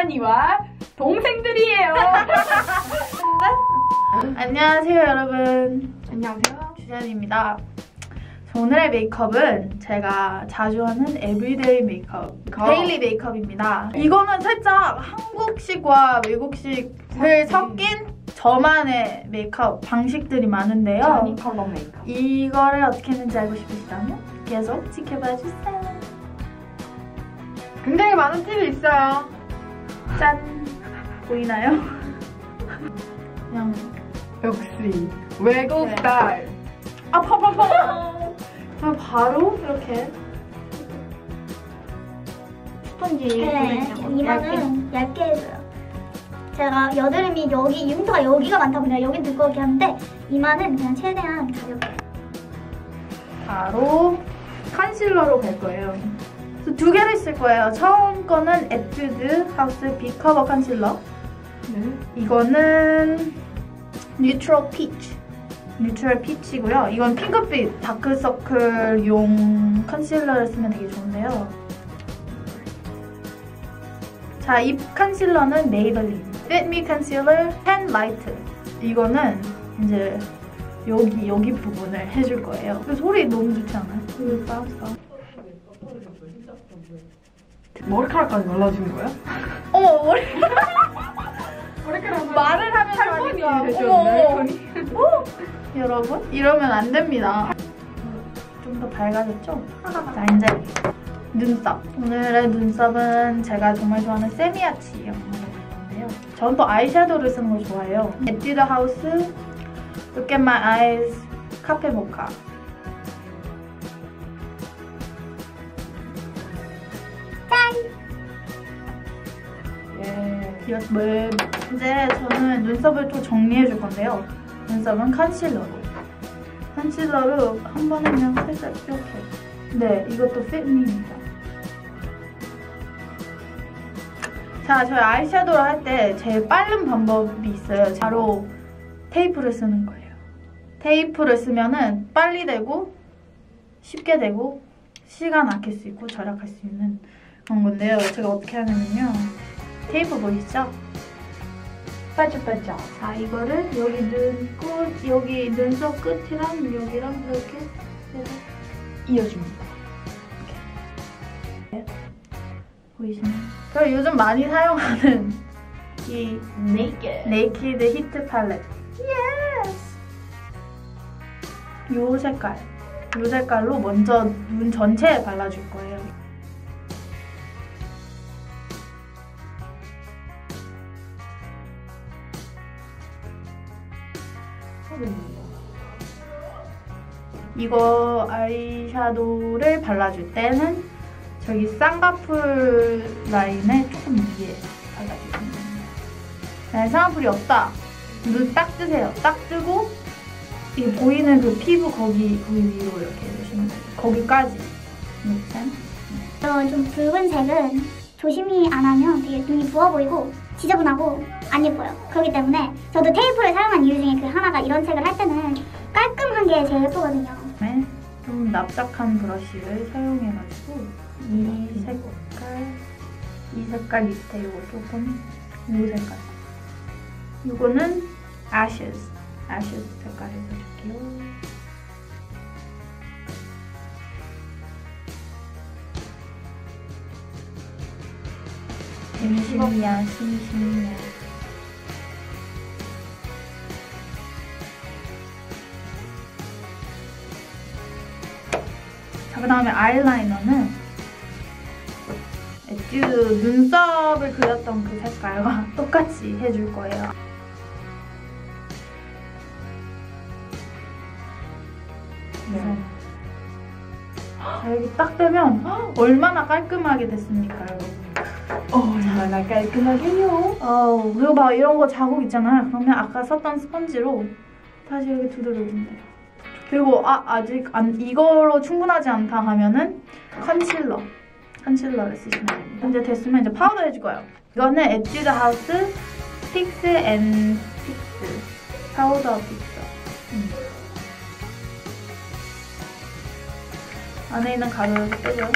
주잔이와 동생들이에요. 안녕하세요 여러분 안녕하세요. 주jan입니다 오늘의 메이크업은 제가 자주 하는 everyday 메이크업 메이크업. daily 메이크업입니다 이거는 살짝 한국식과 외국식을 섞인 저만의 메이크업 방식들이 많은데요 자니 컬러 메이크업. 이거를 어떻게 했는지 알고 싶으시다면 계속 지켜봐 주세요 굉장히 많은 팁이 있어요. 짠 보이나요? 그냥 역시 외국 네. 스타일. 아 파파파 그냥 바로 이렇게 스펀지 그래 이마는 얇게 해줘요 제가 여드름이 여기 흉터가 여기가 많다 보니까 여긴 두껍게 하는데 이마는 그냥 최대한 가볍게 바로 concealer로 갈 거예요. 그래서 두 개를 쓸 거예요. 처음 거는 에뛰드 하우스 Big Cover concealer. 네. 이거는 Neutral Peach. Neutral Peach고요. 이건 핑크빛 다크서클용 concealer를 쓰면 되게 좋은데요. 자, 이 concealer는 Fit Me Concealer Pen Light. 이거는 이제 여기 여기 부분을 해줄 거예요. 그 소리 너무 좋지 않아요? 이거 싸웠어. 머리카락까지 발라준 거야? 어머 머리 머리카락 말을 하면 할머니 하니까. 되셨네. 어? 여러분 이러면 안 됩니다. 좀 더 밝아졌죠? 자 이제 눈썹. 오늘의 눈썹은 제가 정말 좋아하는 세미아치 영상을 볼 건데요. 전또 아이섀도우를 쓰는 거 좋아해요. 에뛰드 하우스 Look at my eyes 카페 모카. Yes. 이제 저는 눈썹을 또 정리해 줄 건데요. 눈썹은 컨실러로. 컨실러로 한 번에 그냥 살짝 이렇게. 네, 이것도 핏미입니다. 자, 저희 아이섀도우를 할때 제일 빠른 방법이 있어요. 바로 테이프를 쓰는 거예요. 테이프를 쓰면은 빨리 되고 쉽게 되고 시간 아낄 수 있고 절약할 수 있는 그런 건데요. 제가 어떻게 하냐면요. 테이프 보이시죠? 빠져빠져. 자 이거를 여기 눈꽃 여기 눈썹 끝이랑 여기랑 이렇게 해서 이어줍니다. 보이시나요? 그리고 요즘 많이 사용하는 이 Naked. Naked Heat 팔레트 yes! 요 색깔 요 색깔로 먼저 눈 전체에 발라줄 거예요 이거 아이샤도우를 발라줄 때는 저기 쌍꺼풀 라인에 조금 위에 됩니다. 네, 쌍꺼풀이 없다. 눈 딱 뜨세요. 딱 뜨고 이 보이는 그 피부 거기 거기 위로 이렇게 해주시면 돼요. 거기까지. 이런 좀 붉은색은 조심히 안 하면 되게 눈이 부어 보이고 지저분하고 안 예뻐요 그렇기 때문에 저도 테이프를 사용한 이유 중에 그 하나가 이런 색을 할 때는 깔끔한 게 제일 예쁘거든요 그다음에 좀 납작한 브러쉬를 사용해가지고 이 색깔, 이 색깔 밑에 이거 조금 이 색깔. 이거는 ashes, ashes 색깔 해줄게요. 심심이야, 심심이야. 자, 그 다음에 아이라이너는 에뛰드 눈썹을 그렸던 그 색깔과 똑같이 해줄 거예요. 네. 자, 여기 딱 되면 얼마나 깔끔하게 됐습니까, 여러분? 얼마나 깔끔하게요. 어, 그리고 막 이런 거 자국 있잖아요. 그러면 아까 썼던 스펀지로 다시 여기 두드려주면 돼요. 그리고 아, 아직 안, 이거로 충분하지 않다 하면은 concealer. concealer를 쓰시면 됩니다. 이제 됐으면 이제 파우더 해줄 거예요. 이거는 에뛰드 하우스 Fix and Fix 파우더 fixer. 음. 안에 있는 가루를 빼죠.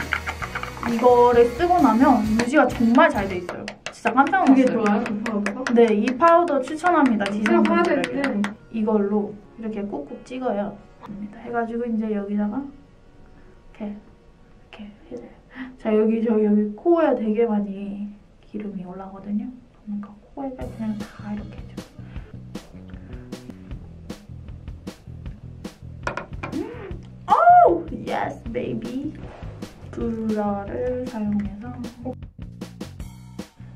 이거를 쓰고 나면 유지가 정말 잘 돼 있어요. 진짜 깜짝 놀랐어요. 좋아요? 그 파우더가? 네, 이 파우더 추천합니다. 지성분들에게. 때. 이걸로 이렇게 꾹꾹 찍어야 됩니다. 해가지고 이제 여기다가 이렇게 이렇게 해줘요. 자 여기 저 여기 코에 되게 많이 기름이 올라거든요. 그러니까 코에 그냥 다 이렇게 해줘. 오, yes, baby. 블러를 사용해서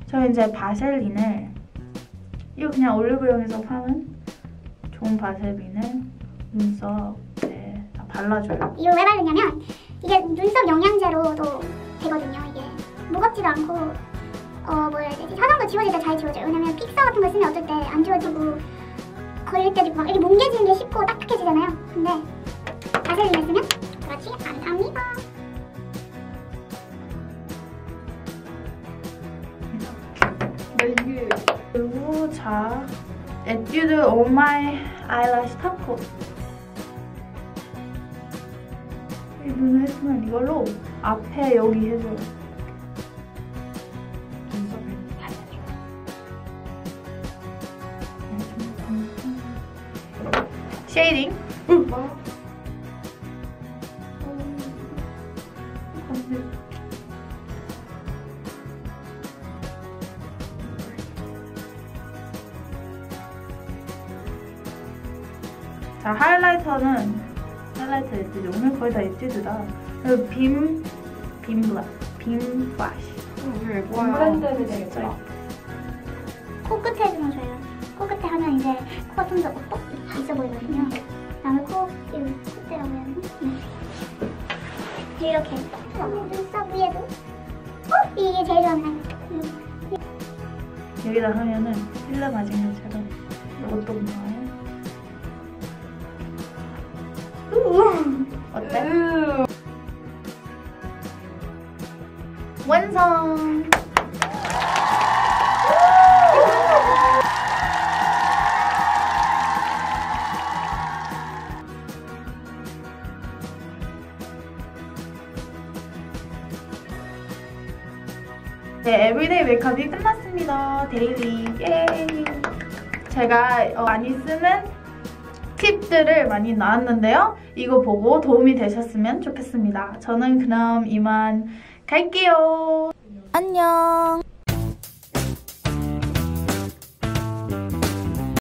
저 이제 바셀린을 이거 그냥 올리브영에서 파는 좋은 바셀린을 눈썹에 다 발라줘요. 이걸 왜 바르냐면 이게 눈썹 영양제로도 되거든요. 이게 무겁지도 않고 어 뭐라 해야 되지 화장도 지워질 때 잘 지워져요. 왜냐면 픽서 같은 거 쓰면 어떨 때 안 지워지고 걸릴 때도 막 이렇게 뭉개지는 게 쉽고 딱딱해지잖아요. 근데 바셀린을 쓰면 그렇지 않답니다. 네, 이게 그리고 자, 에뛰드 올 마이 아이라시 탑코. 이 눈을 했으면 이걸로 앞에 여기 해줘요. 눈썹에. 쉐이딩. 막 자, 하이라이터는 하이라이터 에뛰드. 오늘 거의 다 에뛰드다. 그리고 빔, 빔 블라, 빔 플래시. 이게 원 예뻐요. 브랜드는 되겠다. 코끝에 해주면 좋아요. 코끝에 하면 이제 코가 좀 더 뻑뻑 있어 보이거든요. 그다음에 코, 이 콧대라고 해야 되나? 네. 이렇게. 어, 눈썹 위에도. 어? 이게 제일 음. 여기다 하면은 필러 맞은 것처럼 이것도 나와요. 어때? 으, 완성! 네, everyday 메이크업이 끝났습니다. daily, yay! 제가 어, 많이 쓰는 팁들을 많이 나왔는데요. 이거 보고 도움이 되셨으면 좋겠습니다. 저는 그럼 이만 갈게요. 안녕.